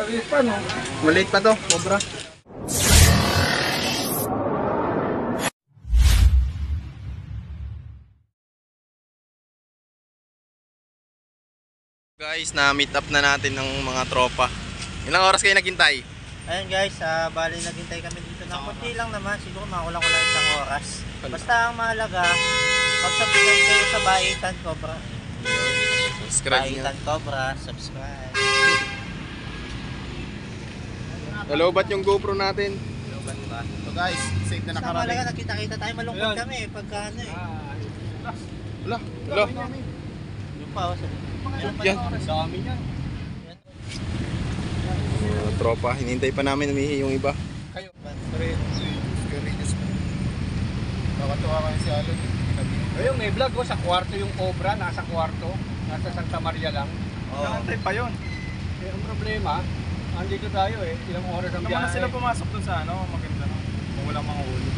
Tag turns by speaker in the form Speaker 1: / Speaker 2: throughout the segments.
Speaker 1: Maliit pa, no?
Speaker 2: Maliit pa to, cobra. Guys, na-meet up na natin ng mga tropa. Ilang oras kayo naghintay?
Speaker 3: Ayun guys, ah bali naghintay kami dito ng konti lang naman, siguro makulang-kulang isang oras. Basta ang mahalaga, mag-subscribe kayo sa Baitan Cobra.
Speaker 2: Subscribe nyo.
Speaker 3: Baitan Cobra, subscribe.
Speaker 2: Nalobat yung GoPro natin.
Speaker 1: So guys, safe na
Speaker 3: Basta mahalaga, nakita-kita tayo, malungkot kami eh, pagka ano eh.
Speaker 2: Wala, wala.
Speaker 3: Yung pa, oh, sabi.
Speaker 2: Yan.
Speaker 3: yung-
Speaker 1: Dami yan.
Speaker 2: Mga tropa, hinintay pa namin umihi yung iba.
Speaker 1: Kayo, pa. Nakatuwa kayo si Alon. Ayun, may vlog ko sa kwarto yung Cobra, nasa kwarto. Nasa Santa Maria lang.
Speaker 3: Oo.
Speaker 1: Nakantay pa yun. Eh, ang problema, andito tayo eh. Ilang oras ang
Speaker 4: Naman
Speaker 1: biyahe.
Speaker 4: na sila pumasok dun sa ano, maganda no. Kung walang mga huli.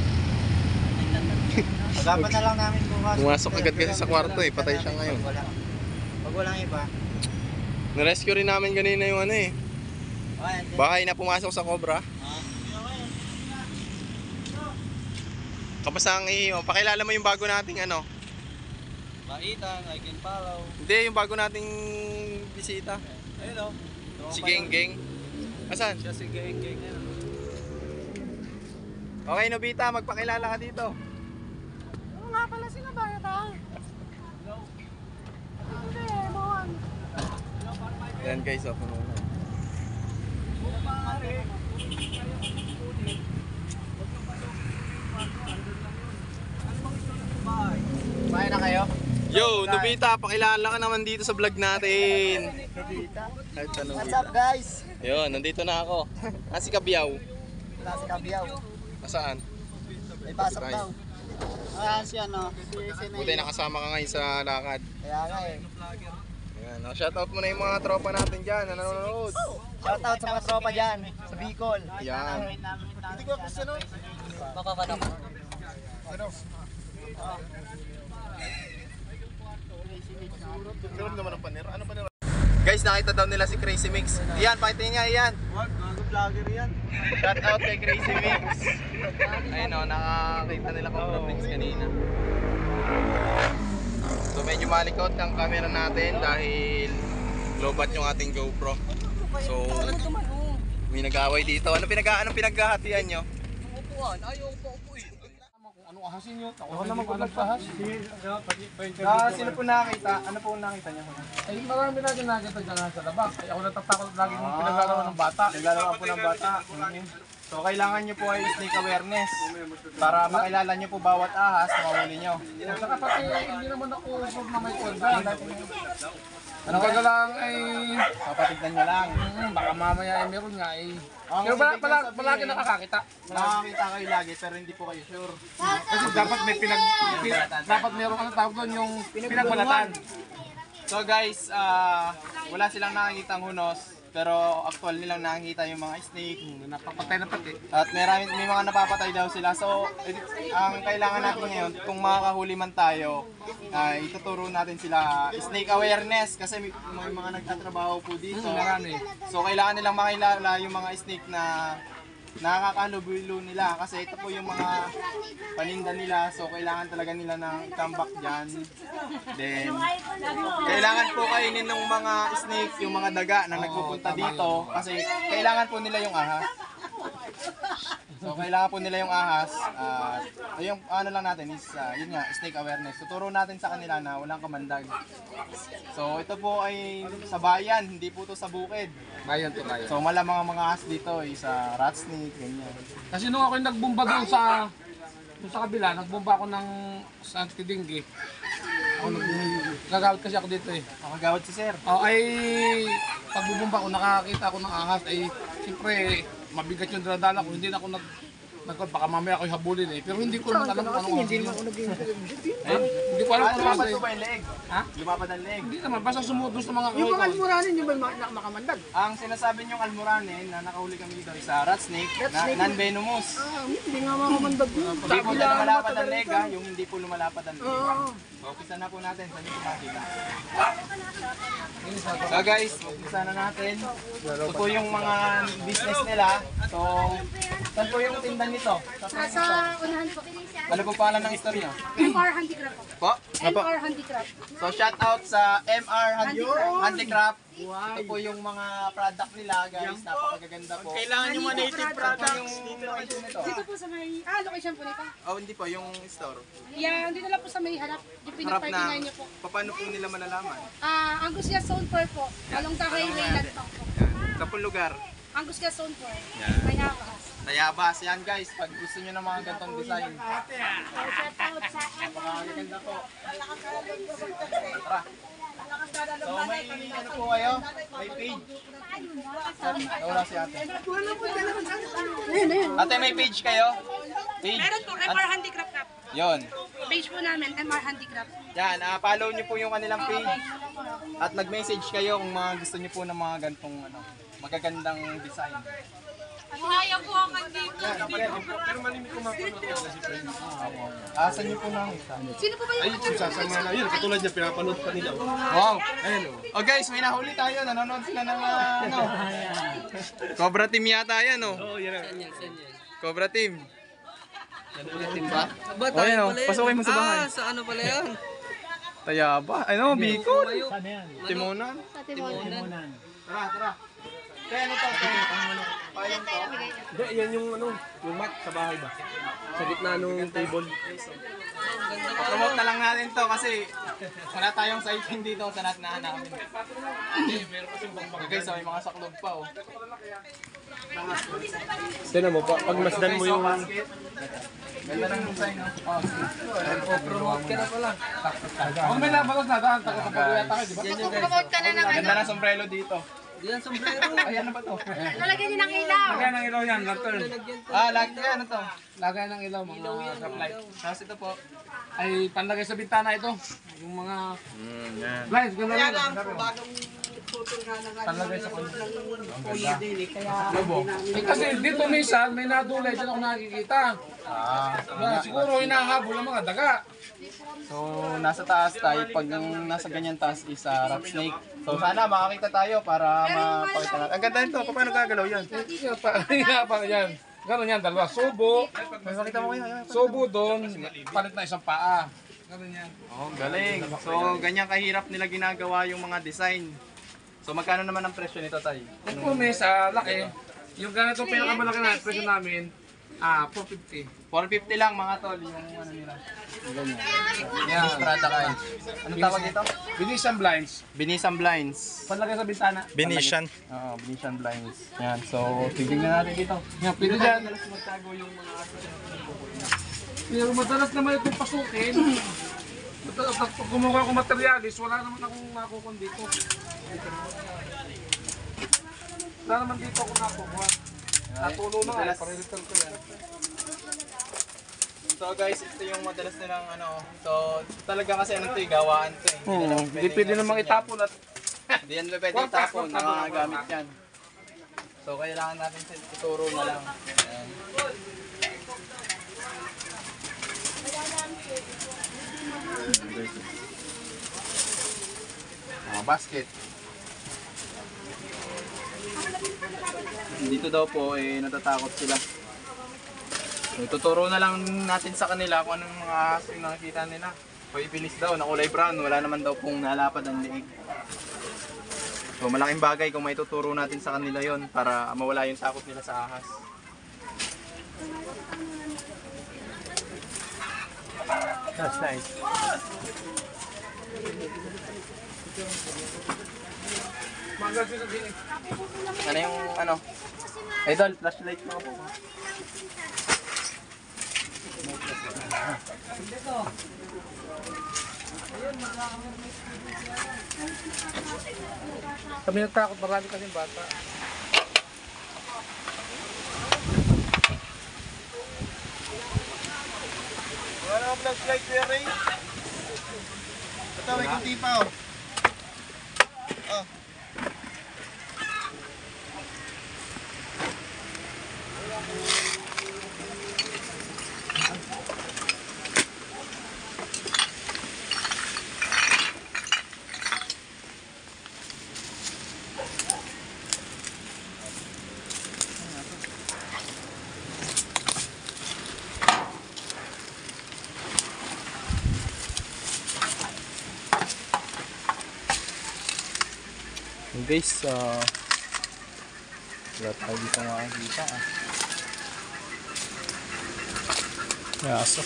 Speaker 3: Agapan na lang namin bukas.
Speaker 2: Pumasok agad kasi sa kwarto eh, patay siya ngayon.
Speaker 3: Pag wala. Pag walang iba.
Speaker 2: Narescue rin namin kanina yung ano eh. Bahay na pumasok sa Cobra. Kamusta ang iyo? Pakilala mo yung bago nating ano?
Speaker 3: Baitan, I can follow.
Speaker 2: Hindi, yung bago nating bisita.
Speaker 3: Ayun o.
Speaker 2: Si Geng Geng. Asan?
Speaker 3: Siya si Geng Geng.
Speaker 2: Okay, Nobita, magpakilala ka dito.
Speaker 5: Oo nga pala sila ba ito? Hindi, Mon.
Speaker 2: Yan guys, oh. puno na.
Speaker 3: Kumain na kayo?
Speaker 2: Yo, Nobita, pakilala ka naman dito sa vlog natin. Tanong
Speaker 3: What's up guys?
Speaker 2: Yun, nandito na ako. Ah, si Kabiyaw.
Speaker 3: Nasa Kabiyaw.
Speaker 2: Nasaan?
Speaker 3: May pasok daw. Ayan si ano, si Sinay.
Speaker 2: Buti nakasama ka ngayon sa lakad.
Speaker 3: Kaya nga eh.
Speaker 2: Ayan, oh, shoutout mo na yung mga tropa natin dyan na nanonood.
Speaker 3: Shoutout sa mga tropa dyan, sa Bicol.
Speaker 2: Yan.
Speaker 3: Hindi ko kasi ano. Baka ka naman.
Speaker 1: Karoon naman ang panira. Ano panira?
Speaker 2: Guys, nakita daw nila si Crazy Mix. Iyan, pakita niya, iyan.
Speaker 3: Wag, gago vlogger yan.
Speaker 2: Shout out kay Crazy Mix. Ayun o, nakakita nila Cobra Mix kanina. So medyo malikot ang camera natin dahil lobat yung ating GoPro. So may nag-away dito. Ano pinag anong pinaghahatian nyo?
Speaker 1: Anong ahasin nyo? Ako naman kung nagpahas.
Speaker 4: Ah, sino po nakakita? Ano po nakita niya?
Speaker 1: Ay, marami natin nakita dyan sa labas. Ay, ako natatakot lagi ng pinaglalawa ng bata.
Speaker 4: Naglalaro po ng bata. So kailangan niyo po ay snake awareness para makilala niyo po bawat ahas na mahuli niyo.
Speaker 1: Saka pati hindi naman ako sure na. Ano ka lang ay
Speaker 4: Papatignan niyo lang.
Speaker 1: mm, baka mamaya ay meron nga ay.
Speaker 4: Ang
Speaker 1: Pero pala, pala, palagi nakakakita.
Speaker 4: Nakakita kayo lagi pero hindi po kayo sure.
Speaker 1: Kasi dapat may pinag, pin- dapat meron ano tawag doon yung pinagbalatan.
Speaker 4: So guys, ah wala silang nakikitang hunos pero actual nilang nakikita yung mga snake.
Speaker 1: Napapatay na pati.
Speaker 4: At may, may mga napapatay daw sila. So, eh, ang kailangan natin ngayon, kung makakahuli man tayo, ay ituturo natin sila snake awareness kasi may, may mga nagtatrabaho po dito.
Speaker 1: Marami.
Speaker 4: So, kailangan nilang makilala yung mga snake na nakakahalubilo nila kasi ito po yung mga paninda nila. So kailangan talaga nila ng comeback dyan. Then kailangan po kainin ng mga snake yung mga daga na nagpupunta dito. Kasi kailangan po nila yung ahas So kailangan po nila yung ahas at yung ano lang natin is ah, yun nga snake awareness. Tuturo natin sa kanila na walang kamandag. So ito po ay sa bayan, hindi po to sa bukid.
Speaker 1: Bayan to bayan.
Speaker 4: So malamang ang mga ahas dito ay sa rat snake ganyan.
Speaker 1: Kasi nung ako yung nagbomba doon sa doon sa kabila, nagbomba ako ng San Kidingi. Ako nag gagawit kasi ako dito eh.
Speaker 4: Makagawad si sir.
Speaker 1: Oh, ay pagbubomba ko nakakita ako ng ahas ay siyempre mabigat yung daladala ko hindi na ako nag Nagkot, baka mamaya ako'y habulin eh. Pero hindi ko naman alam kung anong hindi naman ako Eh, Hindi ko alam kung
Speaker 4: lumapad
Speaker 1: ano
Speaker 4: po ba yung leeg?
Speaker 1: Ha?
Speaker 4: Lumapad ang leeg.
Speaker 1: Hindi naman, basta sumunod doon sa mga
Speaker 2: Yung mga almuranin, yung makamandag.
Speaker 4: Ang sinasabi niyong almoranin na nakahuli kami dito is a rat snake na non-venomous.
Speaker 2: Ah, hindi nga makamandag yun.
Speaker 4: Hindi po na lumalapad ang leg ha, yung hindi po lumalapad ang leg. Umpisa na po natin, saan niyo po makita? So guys, umpisa na natin. Ito po yung mga business nila. So, saan po yung tindan nito? Sa
Speaker 5: Nasa unahan po.
Speaker 4: Ano po pangalan ng niyo?
Speaker 5: MR Handicraft po.
Speaker 4: Po?
Speaker 5: MR Handicraft.
Speaker 4: So shout out sa MR Handi- Handicraft. Ito po yung mga product nila guys. Napakaganda po.
Speaker 6: Kailangan yung mga native products.
Speaker 4: nito.
Speaker 5: Dito po sa may, ah, location po nito.
Speaker 4: Oh, hindi po, yung store.
Speaker 5: Yan, dito lang po sa may harap. Yung
Speaker 4: Harap na,
Speaker 5: niyo po.
Speaker 4: paano po nila malalaman?
Speaker 5: Ah, Angus Zone 4 po. Along the highway lang po.
Speaker 4: Yan. Sa pong lugar.
Speaker 5: Angus Gas Zone 4.
Speaker 4: Yan.
Speaker 5: May akas.
Speaker 4: Tayabas, yan guys, pag gusto nyo ng mga gantong design.
Speaker 5: Shout out sa
Speaker 4: Napakaganda po. Tara. So may ano po kayo? May page. Nawala si ate. Ate, may page kayo? Page.
Speaker 5: Meron po, MR Handicraft Cup.
Speaker 4: Yon.
Speaker 5: Page po namin, MR Handicraft.
Speaker 4: Yan, ah, follow nyo po yung kanilang page. At mag-message kayo kung mga gusto nyo po ng mga gantong ano, magagandang design.
Speaker 5: Buhaya po ang dito.
Speaker 4: Asan nyo po nakita?
Speaker 5: Sino po ba yung
Speaker 1: Sasama na yun, katulad niya, pinapanood pa nila.
Speaker 4: Wow! Ayun oh. guys, may nahuli tayo. Nanonood sila ng ah, ano. Cobra Team yata yan oh. Oo, yan. Cobra Team. Team ba? Oh, yan oh. Pasukin mo sa bahay.
Speaker 7: Ah, sa ano pala yan?
Speaker 4: Tayaba. Ano, Bicol. Timonan.
Speaker 5: Sa Timonan?
Speaker 4: Tara, tara. Kaya ano to? Payong to.
Speaker 7: Hindi, yan yung ano, yung mat sa bahay ba? Sa gitna nung table.
Speaker 4: Promote na lang natin to kasi wala tayong sighting dito sa natin na namin. Okay, so may mga saklog pa oh.
Speaker 7: Tignan mo, pa, pag masdan mo yung...
Speaker 4: Ganda ng design oh. Oh,
Speaker 7: Promote ka na pala.
Speaker 1: Kung may nabalos na daan, takot-takot yata kayo, di ba?
Speaker 5: Promote ka na ng ano.
Speaker 4: Ganda ng sombrero dito.
Speaker 7: Yan, sombrero.
Speaker 4: Ay, ano ba to?
Speaker 5: Lalagyan niyo ng ilaw.
Speaker 1: Lagay ng ilaw yan, lantern.
Speaker 4: Ah, lagi ano to?
Speaker 1: Lagay ng ilaw, mga sublight.
Speaker 4: Tapos ito po.
Speaker 1: Ay, panlagay sa bintana ito. Yung mga lights, gano'n lang. Panlagay sa kanya. Lobo. Eh, kasi dito minsan, may nadulay dyan ako nakikita.
Speaker 4: Ah,
Speaker 1: Yan, siguro hinahabol ang mga daga.
Speaker 4: So, nasa taas tayo. Pag nasa ganyan taas is uh, rat snake. So, sana makakita tayo para mapakita natin. Ang ganda nito. Paano gagalaw yan?
Speaker 1: Yan pa, yan pa yan. Gano'n yan, dalawa. Subo,
Speaker 4: May makita mo kayo.
Speaker 1: Subo doon, palit na isang paa. Gano'n yan.
Speaker 4: Oh, galing. So, ganyan kahirap nila ginagawa yung mga design. So, magkano naman ang presyo nito, Tay?
Speaker 1: Kung pume sa laki, yung ganito pinakamalaki na presyo namin, ah, 450.
Speaker 4: 450 lang mga tol, yung ano nila. Ganyan. Yan, Prada guys. Ano tawag dito?
Speaker 1: Venetian blinds,
Speaker 4: Binisan blinds.
Speaker 1: panlagay sa bintana.
Speaker 8: Venetian.
Speaker 4: Oo, Venetian blinds. Yan, so tignan natin dito.
Speaker 1: Yan, pwede dyan.
Speaker 4: Magtago yung mga
Speaker 1: Pero madalas naman itong pasukin. Madalas na pag kumuha ko materialis, wala naman akong nakukon dito. Wala naman dito ako nakukuha. Natulo na ko yan.
Speaker 4: So guys, ito yung madalas nilang ano. So talaga kasi ano to, eh, gawaan to eh. Naman
Speaker 1: hindi pwede namang itapon at
Speaker 4: Hindi yan pwede itapon, nakagamit yan. So kailangan natin ituro na lang. Ayan. Mga basket. Dito daw po eh natatakot sila. Ituturo na lang natin sa kanila kung anong mga aso yung nakikita nila. O ibilis daw na kulay brown, wala naman daw pong nalapad ang liig. So malaking bagay kung may tuturo natin sa kanila yon para mawala yung takot nila sa ahas. That's nice. Ano yung ano? Idol, flashlight mo po.
Speaker 1: kami natakot marami kasing bata.
Speaker 7: Wala ka flashlight, Ray. Ito, may kunti pa, oh. Oh. Guys, uh, wala tayo dito makakita ah. Yaso.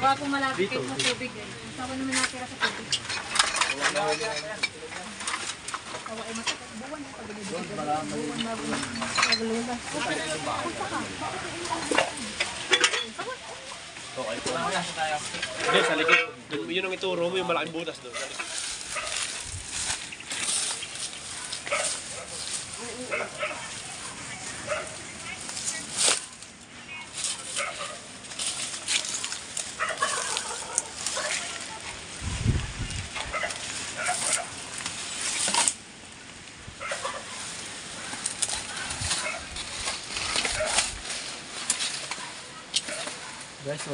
Speaker 5: Baka kung malapit kayo sa tubig eh. Sawa naman natira sa tubig. Sawa ay masakit. Buwan yung pagalibugan. Buwan na buwan. Pagalibugan.
Speaker 8: Hindi, sa likod. Yun ang ituro mo, yung malaking butas doon. Sa likod.
Speaker 7: Guys,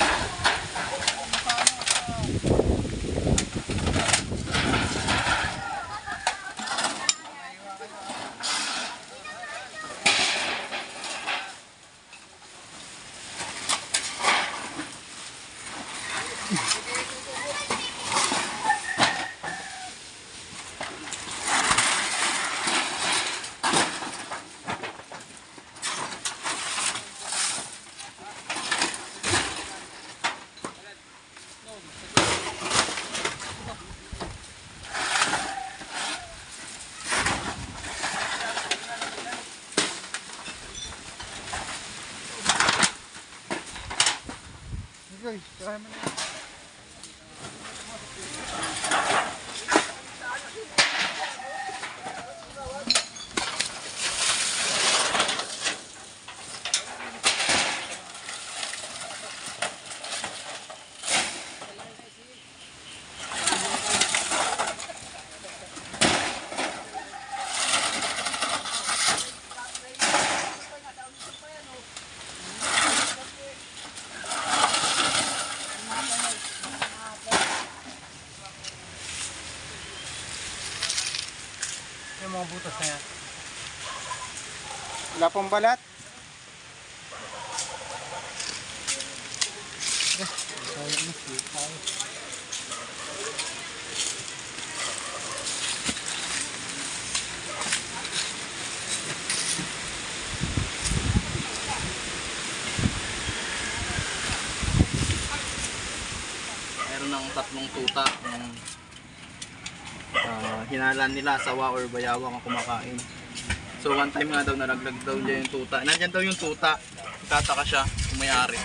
Speaker 7: あ!
Speaker 2: Yung mga butas na yan.
Speaker 7: Wala pong balat.
Speaker 4: Meron ng tatlong tuta ng ah, hinalan nila sawa or bayawang ang kumakain. So one time nga daw naraglag daw niya yung tuta. Nandyan daw yung tuta. Tataka siya, kung may-ari.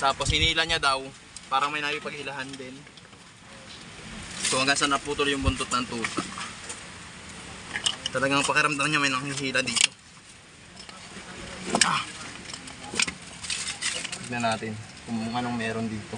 Speaker 4: Tapos hinila niya daw, parang may nakipaghilahan din. So hanggang sa naputol yung buntot ng tuta. Talagang pakiramdam niya may nanghihila dito. Ah. Tignan natin.
Speaker 8: kung anong meron dito.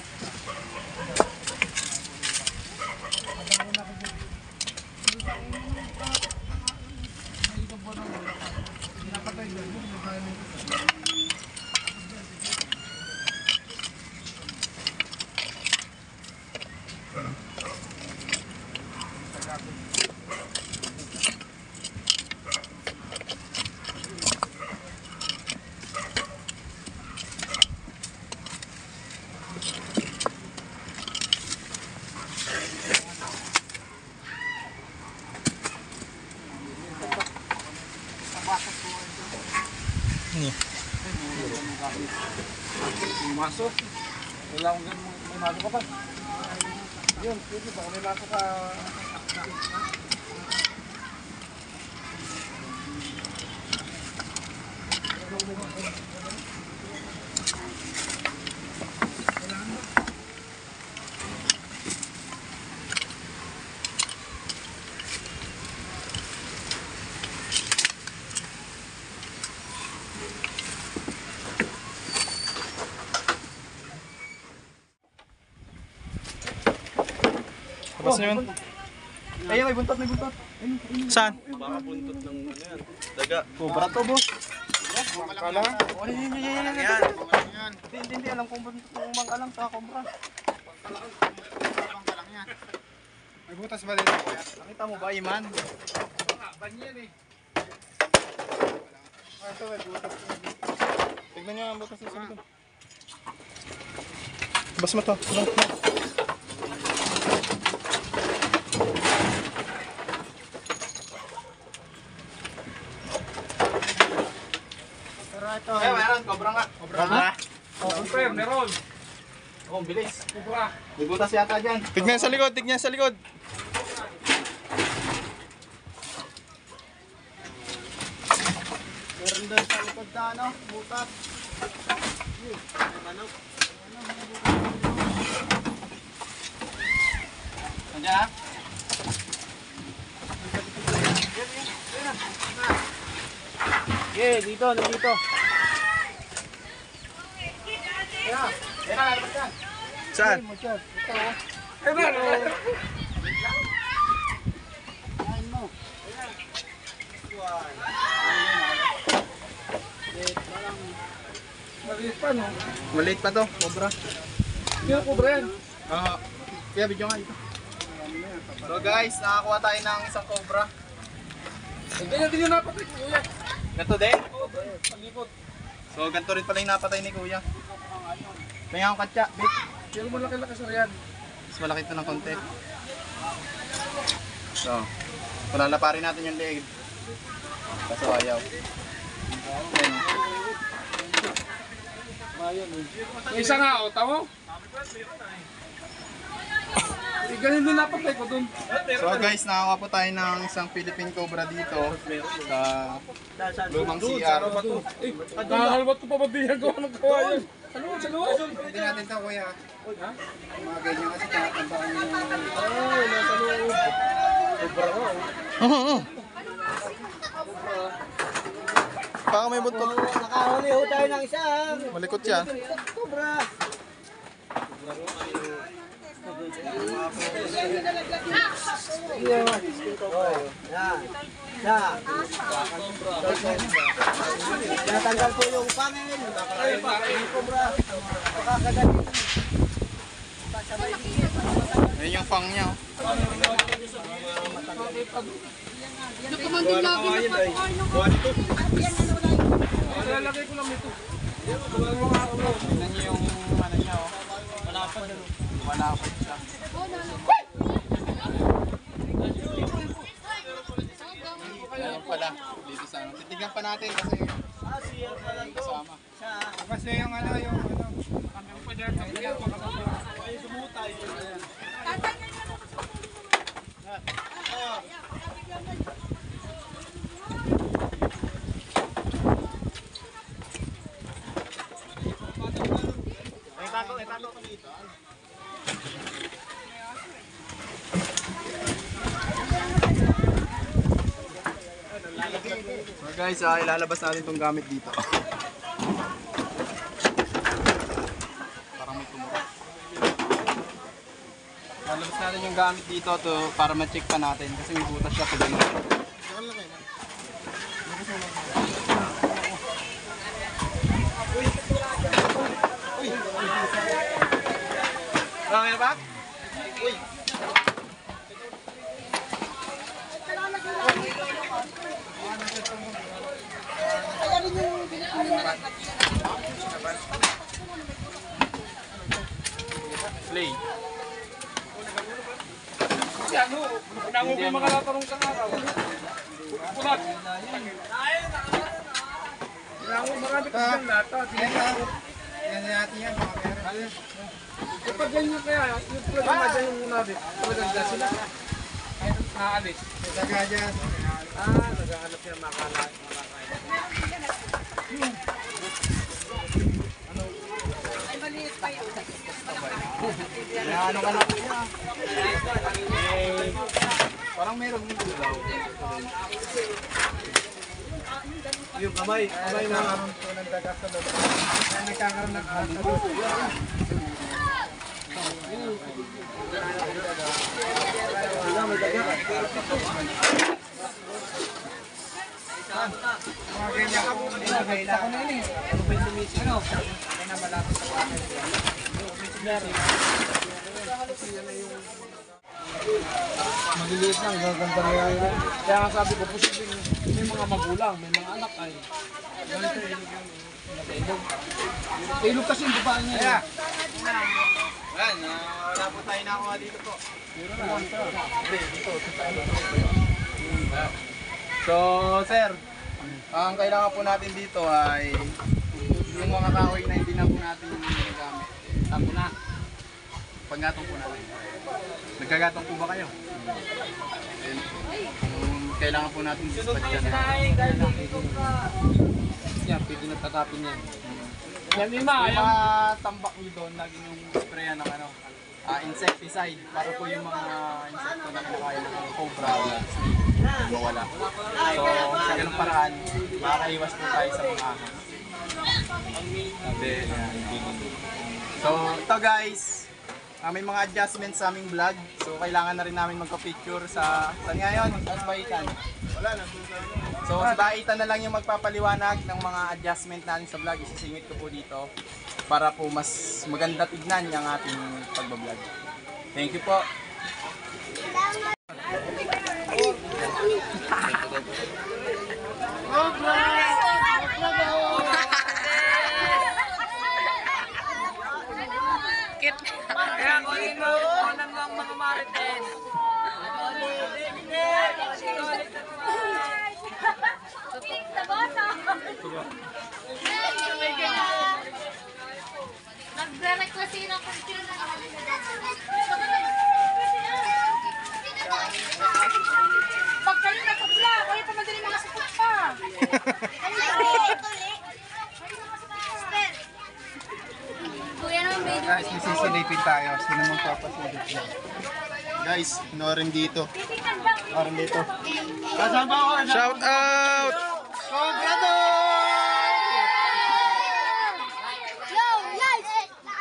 Speaker 4: Na yun. Ayun, may buntot, may buntot. Saan?
Speaker 8: Baka buntot ng ano yan. Daga.
Speaker 4: Cobra to, boss. Kala?
Speaker 8: Yan.
Speaker 4: Hindi, hindi, hindi. Alam kong buntot ng mga alang sa cobra.
Speaker 1: May butas ba dito?
Speaker 4: Nakita mo ba, Iman?
Speaker 1: Banyan eh.
Speaker 4: Ah, ito, may butas. Tignan niyo ang butas sa likod. Bas mo to. Bas mo.
Speaker 8: Eh, meron. Cobra nga.
Speaker 4: Cobra nga.
Speaker 1: Oh, meron.
Speaker 8: Oh, bilis.
Speaker 1: Kubra.
Speaker 8: May butas yata dyan.
Speaker 4: Tignan sa likod, tignan sa likod. Meron doon sa likod na ano, butas.
Speaker 8: Nandiyan ha?
Speaker 4: Okay, dito, nandito. Saan?
Speaker 1: Maliit pa, no?
Speaker 4: Maliit pa to, cobra.
Speaker 1: Hindi na kubra yan.
Speaker 4: Ah, kaya video nga ito. So guys, nakakuha tayo ng isang cobra.
Speaker 1: Hindi natin yung napatay, kuya.
Speaker 4: Ganito din?
Speaker 1: Palikot.
Speaker 4: So ganito rin pala yung napatay ni kuya. May akong katya, bit.
Speaker 1: Pero malaki-laki sa yan.
Speaker 4: Mas malaki ito ng konti. So, palalaparin natin yung leg. Kaso ayaw.
Speaker 1: Yung isa nga, o, tamo? Eh, ganun din napatay ko dun.
Speaker 4: So guys, nakakuha po tayo ng isang Philippine Cobra dito sa lumang CR.
Speaker 1: Eh, nakakalbat ko pa ba di gawa ng kawayan? Ano, sa loob?
Speaker 4: Hindi natin ito kuya. Mga ganyan kasi tinatandaan yung...
Speaker 1: Ay, nasa loob. Kubra ko.
Speaker 4: Oo, oo. Baka may buntot.
Speaker 6: Nakahuli ho tayo ng isa.
Speaker 4: Malikot siya.
Speaker 6: Cobra. Yan. Yan. Tinatanggal po yung. Pakakagat.
Speaker 4: Ayun yung fang niya. oh.
Speaker 5: Nakamanding lagi na pa.
Speaker 1: Lalagay ko lang ito.
Speaker 4: Tignan niyo yung ano niya oh. Malapad siya. Ayun ilalabas natin tong gamit dito. Parang may tumurok. Ilalabas natin yung gamit dito to para ma-check pa natin kasi may butas siya
Speaker 1: sa ganito. Latarong kang araw. Pulat. Nango marami ka siyang lata.
Speaker 4: Yan natin yan, mga pera.
Speaker 1: Kapag ganyan kaya, yung talaga madyan yung muna rin. Talagang dyan sila. Ay, naalis.
Speaker 4: Daga dyan.
Speaker 1: Ah, naghahanap siya makala.
Speaker 4: Kaya ano ka na kuya? Eh, parang meron yung gulaw.
Speaker 1: Yung kamay, kamay na.
Speaker 4: Nagkakaroon po ng daga sa loob. Kaya nagkakaroon ng alta. Mga ganyan ka po. Ilagay na. Ano ba yung sumisip? Ano? Kaya na malapit sa bakit.
Speaker 1: Maliliit lang, gaganda na yan. Kaya nga sabi ko, posibleng may mga magulang, may mga anak ay. Ganito ilog yung nakailog. Ilog kasi yung babae niya.
Speaker 4: Kaya. Yan, ah, wala po tayo nakuha dito po. So, sir, ang kailangan po natin dito ay yung mga kahoy na hindi na po natin na. Paggatong po natin. Nagkagatong po ba kayo? Then, um, kailangan po natin dispat dyan.
Speaker 1: Yan, pwede na tatapin yan. Yan,
Speaker 4: Yung mga tambak nyo doon, lagi yung sprayan ng ano, ah, insecticide para po yung mga insekto na kinakain ng cobra o snake mawala. So, sa ganung paraan, makakaiwas po tayo sa mga ahas. Sabi. So, ito guys, ah, may mga adjustments sa aming vlog. So, kailangan na rin namin magpa-picture sa, saan nga yun? Saan ba itan? Wala na. So, sa Baitan na lang yung magpapaliwanag ng mga adjustment natin sa vlog. Isisingit ko po dito para po mas maganda tignan yung ating pagbablog. Thank you po.
Speaker 5: Nagre-request yun ang picture na Pag kayo natapla, kayo pa madaling mga pa.
Speaker 4: Guys, may sisilipin tayo. Sino mong papasilip na? Guys, inorin dito. Inorin dito. Kasama ko. Shout out!
Speaker 5: Yo, guys!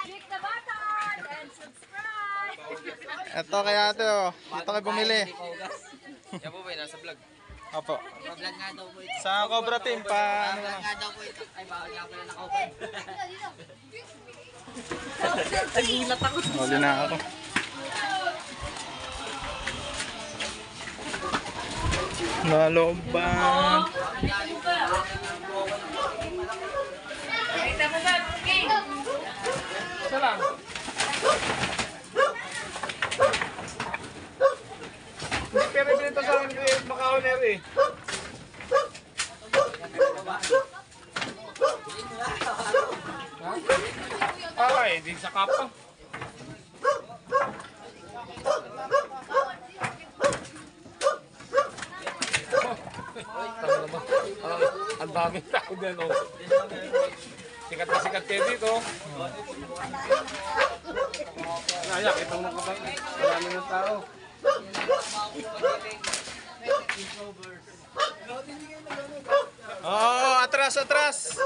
Speaker 5: Click the button and subscribe!
Speaker 4: Ito kaya ate oh. Dito kayo bumili.
Speaker 7: Yan po ba nasa vlog?
Speaker 4: Opo.
Speaker 7: Vlog nga daw po ito.
Speaker 4: Sa Cobra Team pa ano naman.
Speaker 7: nga daw po ito. Ay, bawal nga pala naka-open.
Speaker 4: Huli na ako. Nalomban.
Speaker 1: Isa lang. Hindi pero dito sa akin eh, makahonero eh. Ha? Ah, eh, di sa kapa. Ah, Ang daming tao din, oh. Sikat na sikat kayo dito. Naya, kita mo ka ba? Marami ng tao.
Speaker 4: Oh, atras, atras.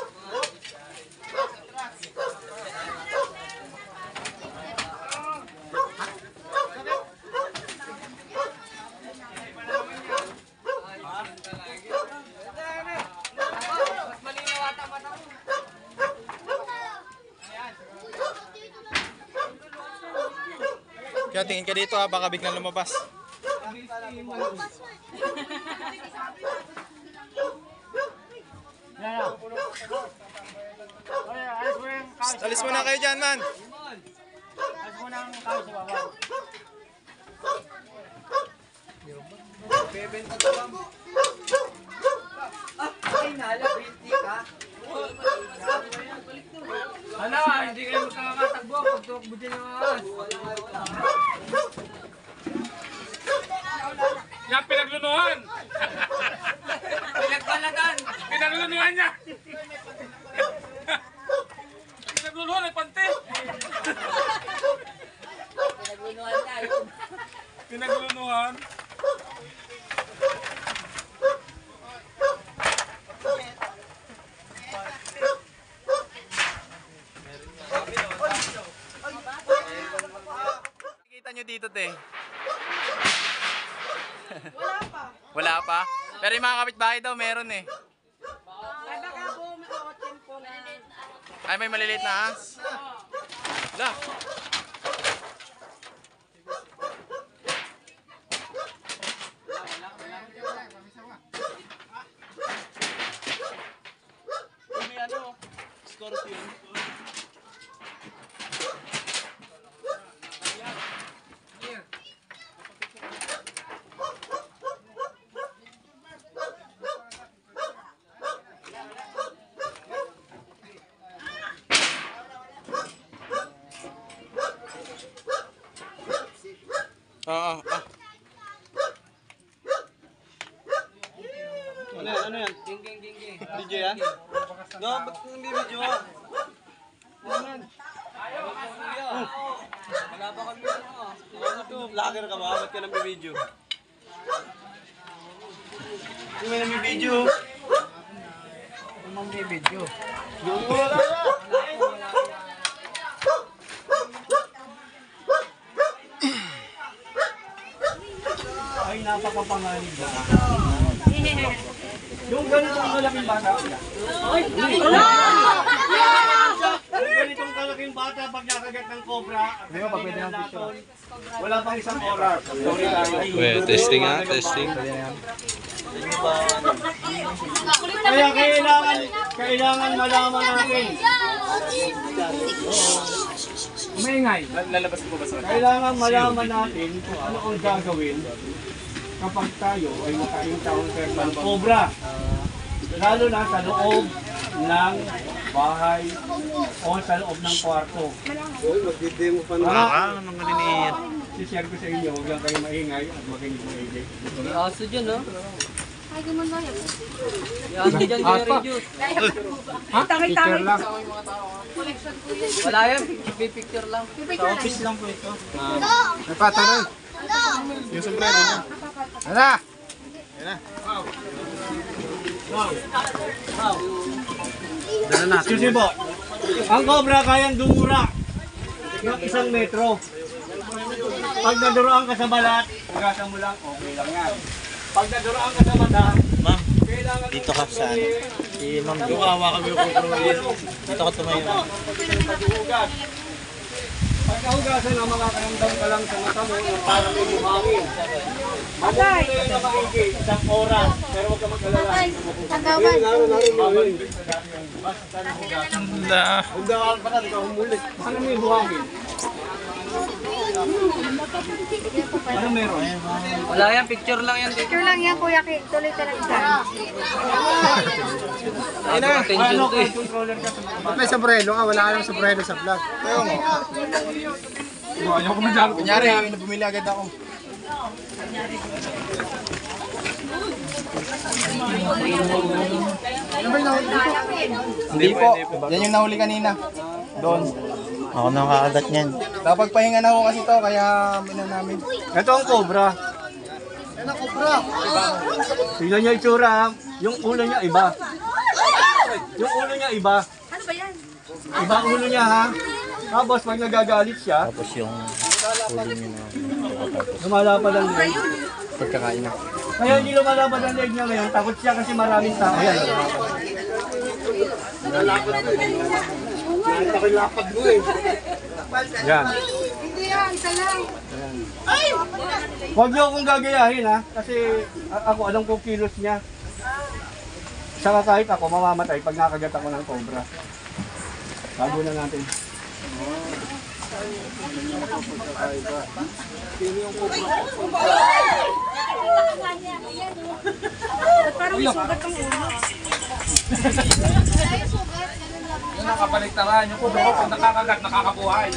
Speaker 4: Kaya tingin ka dito ha, baka biglang lumabas. Alis mo na kayo dyan, man.
Speaker 7: Ano, hindi kayo makakatakbo pag tumakbo din yung ahas.
Speaker 1: Yan, pinaglunuhan!
Speaker 7: Pinagpalagan!
Speaker 1: Pinaglunuhan niya! Pinaglunuhan, ay pante! Pinaglunuhan.
Speaker 8: Kita nyo dito, te. Wala pa. Wala pa? Pero kapitbahay daw, meron eh. Ay, may maliliit na ahas. La. May ano, scorpion.
Speaker 4: Oo, ah.
Speaker 6: Ano yan? Ano yan? Video yan? No, ba't hindi video ha? Wala pa kami ano to? Vlogger ka ba? Ba't ka nang video? Hindi mo nang video.
Speaker 7: Anong may video?
Speaker 6: Yung wala na! Ay, napakapangalig ba? Yung ganitong kalaking bata. Ay! Yung ganitong kalaking bata pag nakagat ng cobra. Ngayon, pag pwede ng picture. Wala pang isang oras. Sorry tayo.
Speaker 4: Well, testing ha, testing.
Speaker 6: Kaya kailangan, kailangan malaman natin.
Speaker 7: Umingay.
Speaker 6: Kailangan malaman natin kung ano ang gagawin kapag tayo ay maka-encounter ng cobra. Lalo na sa loob ng bahay o sa loob ng kwarto. Mga
Speaker 8: Anong maliliit?
Speaker 6: share ko sa inyo, huwag lang kayo maingay at makinig maingay.
Speaker 5: Aso dyan, no? Ay, guman na yan. Yan, dyan kaya radio.
Speaker 7: Picture lang.
Speaker 5: Wala yan, picture lang.
Speaker 6: Sa office lang po ito.
Speaker 7: Nagpataroy.
Speaker 4: Yung sombrero niya.
Speaker 7: Ala!
Speaker 6: Excuse me po. Ang cobra kayang dumura ng isang metro. Pag naduroan ka sa balat, ugasan mo lang, okay lang yan. Pag naduroan ka sa mata,
Speaker 8: Ma'am,
Speaker 6: kailangan
Speaker 8: dito ka sa ano? Si Ma'am, yung kawa kami yung kukunin. Dito ka tumayo.
Speaker 6: paghugas. Pag nahugasan ang makakaramdam ka lang sa mata mo, yung parang may bumangin. Mabuti na yun na maigi, isang oras, pero huwag ka mag-alala.
Speaker 5: Tagawan.
Speaker 6: Basta nahugasan.
Speaker 8: Da.
Speaker 6: Ano may buhangin? Ano meron?
Speaker 5: Wala yan, picture lang yan.
Speaker 2: Picture lang yan, Kuya King. Tuloy talaga.
Speaker 5: Ay na, attention
Speaker 6: Ano
Speaker 5: to eh.
Speaker 7: Ba't may sombrero ka? Wala ka ng sombrero sa vlog.
Speaker 1: Ayaw ko madyalo.
Speaker 4: Kunyari, bumili agad ako. Hindi po. Yan yung nahuli kanina. Doon.
Speaker 8: Ako nang kakagat niyan.
Speaker 4: Napagpahinga na ako kasi to, kaya minan namin.
Speaker 6: Ito ang cobra.
Speaker 4: Yan ang kubra.
Speaker 6: Tingnan niya itsura. Yung ulo niya iba. Yung ulo niya iba.
Speaker 2: Ano ba yan?
Speaker 6: Iba ang ulo niya ha. Tapos pag nagagalit siya,
Speaker 8: Tapos yung huli niyo na.
Speaker 6: lumalapad ang leg.
Speaker 4: Pagkakain na.
Speaker 6: Kaya hindi lumalapad ang leg niya ngayon. Takot siya kasi maraming tao. Ayan. Lalapad mo eh. Yan.
Speaker 5: kuya, isa lang.
Speaker 6: Huwag niyo akong gagayahin ha, kasi ako alam ko kilos niya. Saka kahit ako mamamatay pag nakagat ako ng cobra. Bago na natin.
Speaker 5: Ba't parang may sugat ang ulo?
Speaker 1: Yung nakabaliktaran, yung kubro, kung nakakagat, nakakabuhay.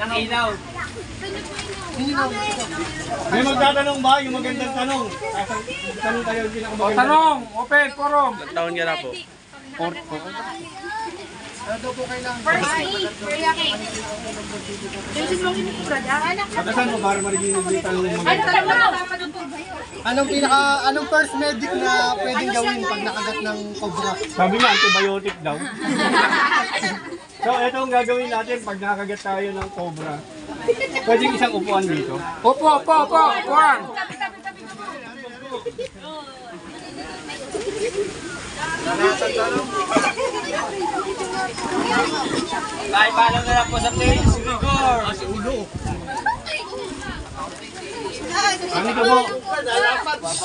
Speaker 1: Nang ilaw.
Speaker 6: May magtatanong ba yung magandang tanong? Tanong tayo yung pinakamagandang.
Speaker 1: Tanong, open, forum.
Speaker 4: Taon ka na po.
Speaker 5: First aid, teriyaki. Kasi mo kinukura dyan.
Speaker 6: Pagkasan mo para yung tanong yung
Speaker 5: Ano mo?
Speaker 2: Anong pinaka, anong first medic na pwedeng gawin pag nakagat ng cobra?
Speaker 6: Sabi nga, antibiotic daw. so, ito ang gagawin natin pag nakagat tayo ng cobra. Pwedeng isang upuan dito.
Speaker 1: Opo, opo, opo, upuan. Ay, paalam na lang po sa playlist, Rigor. Si Ulo.
Speaker 6: Ganito po.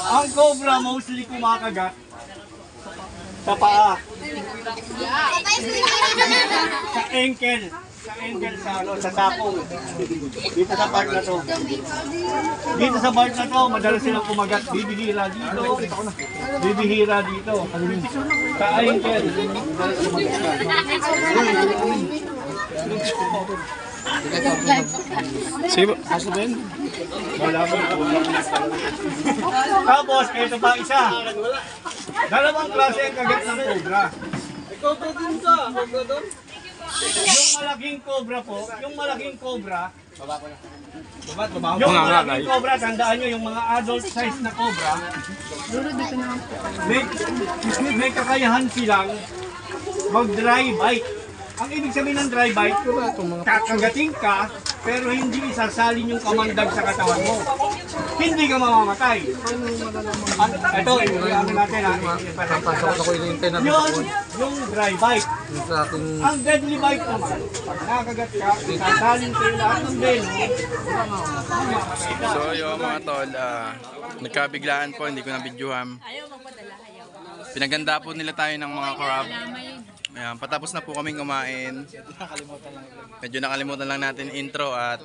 Speaker 6: Ang cobra mostly kumakagat sa paa. Sa ankle. Ankle sa ano, sa sapong. Dito sa part na to. Dito sa part na to, madalas silang kumagat. Bibihira dito. Bibihira dito. Sa ankle.
Speaker 4: Sige po.
Speaker 6: Wala pa Tapos, ito pa isa. Dalawang klase ang kagat ng cobra. Yung malaking cobra po, yung malaking cobra, yung malaking cobra, tandaan nyo, yung mga adult size na cobra, may, may kakayahan silang mag-dry bite. Ang ibig sabihin ng dry bite, kakagating ka, pero hindi isasalin yung kamandag sa katawan mo. Hindi ka mamamatay. Ano, ito, ano natin ha.
Speaker 9: Pasok ako inintay na
Speaker 6: Yun, yung dry bite.
Speaker 9: sa ating
Speaker 6: Ang deadly bite naman, pag nakagat ka, sasalin sa'yo lahat ng veno,
Speaker 4: So yun mga tol, ah, nagkabiglaan po, hindi ko na videoham. Pinaganda po nila tayo ng mga crab. Ayan, patapos na po kaming kumain. Medyo nakalimutan lang natin intro at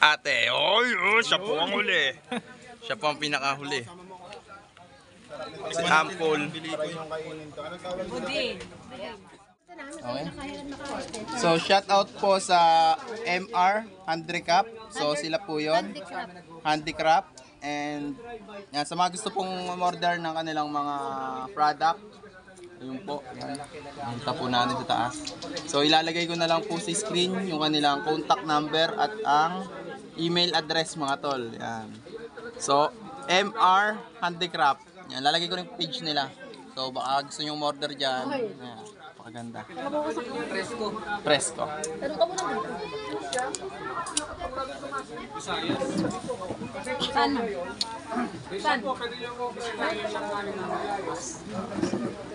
Speaker 4: ate, oy, oh, siya po ang huli. siya po ang pinakahuli. Si Ampol. Okay. So, shout out po sa MR Handicap. So, sila po yon Handicraft. And yan, sa mga gusto pong order ng kanilang mga product, yun po. Punta po natin sa taas. So, ilalagay ko na lang po sa screen yung kanilang contact number at ang email address mga tol. Yan. So, MR Handicraft. Yan, lalagay ko rin page nila. So, baka gusto nyo order dyan. Yan, pakaganda. Presko. Presko.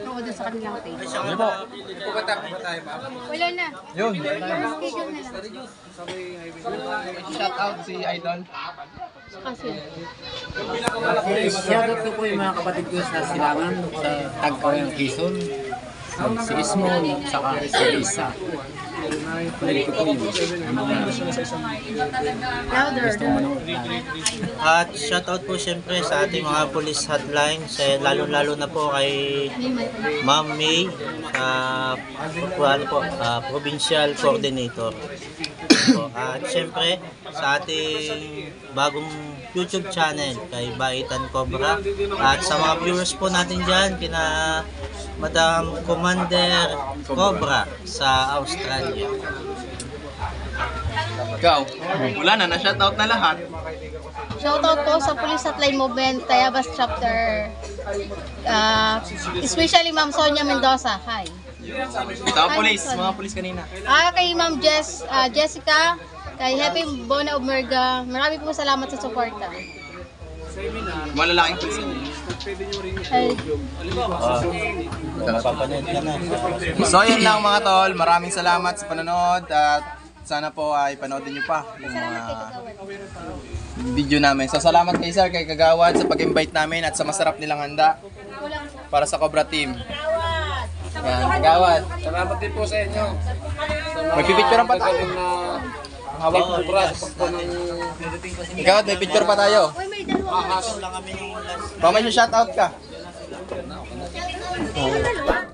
Speaker 5: Oo, doon sa kanilang page.
Speaker 4: Ano po?
Speaker 5: Wala na.
Speaker 4: Yun.
Speaker 5: Schedule na lang.
Speaker 4: Shout out si Idol.
Speaker 5: Kasi.
Speaker 10: Shoutout ko po yung mga kapatid ko sa Silangan, sa Tagkaw ng Quezon. Si Ismon, saka si Lisa. Ko po yun. Yung mga
Speaker 5: Louder.
Speaker 10: gusto manood.
Speaker 3: At shoutout po siyempre sa ating mga police hotline, sa lalo-lalo na po kay Ma'am May, sa ano po, ah, provincial coordinator. At siyempre sa ating bagong YouTube channel kay Baitan Cobra at sa mga viewers po natin dyan kina Madam Commander Cobra sa Australia.
Speaker 4: Ikaw. Wala na, na-shout out na lahat.
Speaker 11: Shoutout po sa Police Hotline Movement, Tayabas Chapter. ah especially Ma'am Sonia Mendoza. Hi.
Speaker 4: Ito ang police, mga police kanina.
Speaker 11: Ah, kay Ma'am Jess, ah, Jessica, kay Happy Bona Umerga. Marami po salamat sa suporta.
Speaker 8: Malalaking pulis yun.
Speaker 5: Ay,
Speaker 3: Napapanood ka na.
Speaker 4: So yun lang mga tol, maraming salamat sa panonood at sana po ay panoodin nyo pa yung mga video namin. So salamat kay Sir, kay Kagawad sa pag-invite namin at sa masarap nilang handa para sa Cobra Team. Yan, Kagawad.
Speaker 7: Salamat din po sa inyo.
Speaker 4: May pipicturean pa tayo.
Speaker 7: Hawak mo bra sa pagpo ng
Speaker 4: Kagawad, may picture pa tayo.
Speaker 5: uy, may dalawa.
Speaker 4: Baka may shoutout ka.
Speaker 5: May dalawa.